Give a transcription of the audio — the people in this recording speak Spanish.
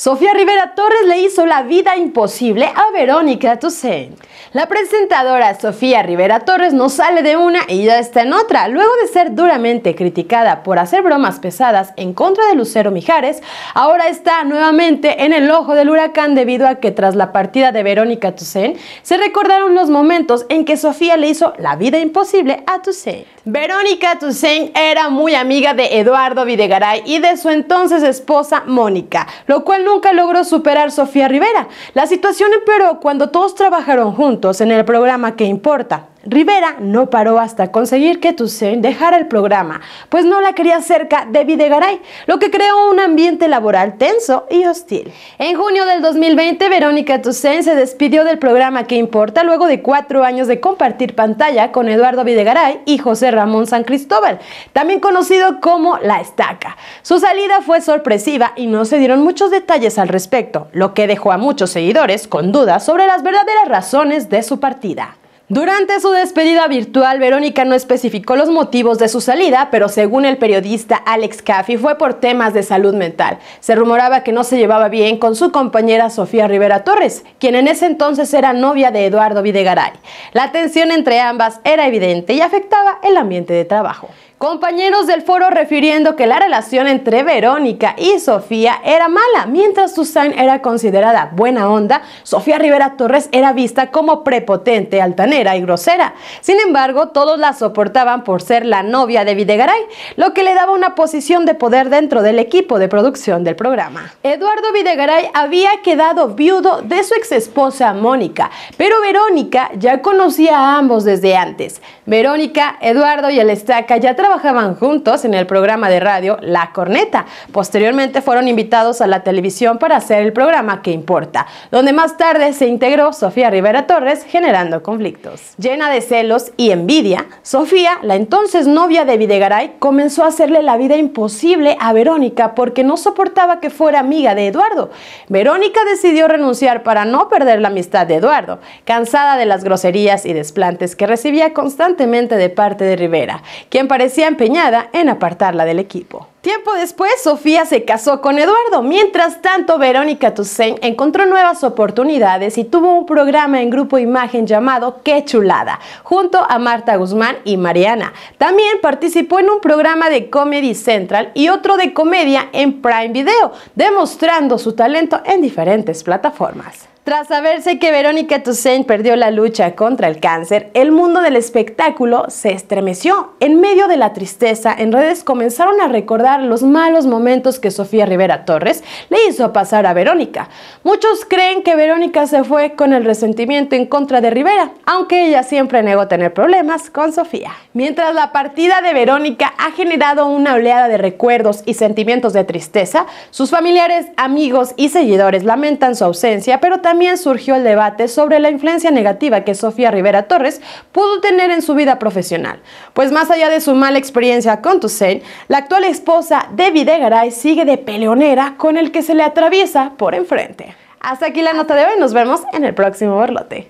Sofía Rivera Torres le hizo la vida imposible a Verónica Toussaint. La presentadora Sofía Rivera Torres no sale de una y ya está en otra. Luego de ser duramente criticada por hacer bromas pesadas en contra de Lucero Mijares, ahora está nuevamente en el ojo del huracán debido a que tras la partida de Verónica Toussaint se recordaron los momentos en que Sofía le hizo la vida imposible a Toussaint. Verónica Toussaint era muy amiga de Eduardo Videgaray y de su entonces esposa Mónica, lo cual nunca logró superar Sofía Rivera. La situación empeoró cuando todos trabajaron juntos en el programa que importa, Rivera no paró hasta conseguir que Toussaint dejara el programa, pues no la quería cerca de Videgaray, lo que creó un ambiente laboral tenso y hostil. En junio del 2020, Verónica Toussaint se despidió del programa que importa luego de cuatro años de compartir pantalla con Eduardo Videgaray y José Ramón San Cristóbal, también conocido como La Estaca. Su salida fue sorpresiva y no se dieron muchos detalles al respecto, lo que dejó a muchos seguidores con dudas sobre las verdaderas razones de su partida. Durante su despedida virtual, Verónica no especificó los motivos de su salida, pero según el periodista Alex Caffey fue por temas de salud mental. Se rumoraba que no se llevaba bien con su compañera Sofía Rivera Torres, quien en ese entonces era novia de Eduardo Videgaray. La tensión entre ambas era evidente y afectaba el ambiente de trabajo. Compañeros del foro refiriendo que la relación entre Verónica y Sofía era mala, mientras Susan era considerada buena onda, Sofía Rivera Torres era vista como prepotente, altanera y grosera. Sin embargo, todos la soportaban por ser la novia de Videgaray, lo que le daba una posición de poder dentro del equipo de producción del programa. Eduardo Videgaray había quedado viudo de su ex esposa Mónica, pero Verónica ya conocía a ambos desde antes. Verónica, Eduardo y el Estaca ya trabajaban trabajaban juntos en el programa de radio La Corneta. Posteriormente fueron invitados a la televisión para hacer el programa Que Importa, donde más tarde se integró Sofía Rivera Torres generando conflictos. Llena de celos y envidia, Sofía, la entonces novia de Videgaray, comenzó a hacerle la vida imposible a Verónica porque no soportaba que fuera amiga de Eduardo. Verónica decidió renunciar para no perder la amistad de Eduardo, cansada de las groserías y desplantes que recibía constantemente de parte de Rivera, quien parecía empeñada en apartarla del equipo. Tiempo después, Sofía se casó con Eduardo. Mientras tanto, Verónica Toussaint encontró nuevas oportunidades y tuvo un programa en Grupo Imagen llamado Qué Chulada, junto a Marta Guzmán y Mariana. También participó en un programa de Comedy Central y otro de comedia en Prime Video, demostrando su talento en diferentes plataformas. Tras saberse que Verónica Toussaint perdió la lucha contra el cáncer, el mundo del espectáculo se estremeció. En medio de la tristeza, en redes comenzaron a recordar los malos momentos que Sofía Rivera Torres le hizo pasar a Verónica. Muchos creen que Verónica se fue con el resentimiento en contra de Rivera, aunque ella siempre negó tener problemas con Sofía. Mientras la partida de Verónica ha generado una oleada de recuerdos y sentimientos de tristeza, sus familiares, amigos y seguidores lamentan su ausencia, pero también surgió el debate sobre la influencia negativa que Sofía Rivera Torres pudo tener en su vida profesional. Pues más allá de su mala experiencia con Toussaint, la actual de Videgaray sigue de peleonera con el que se le atraviesa por enfrente. Hasta aquí la nota de hoy, nos vemos en el próximo borlote.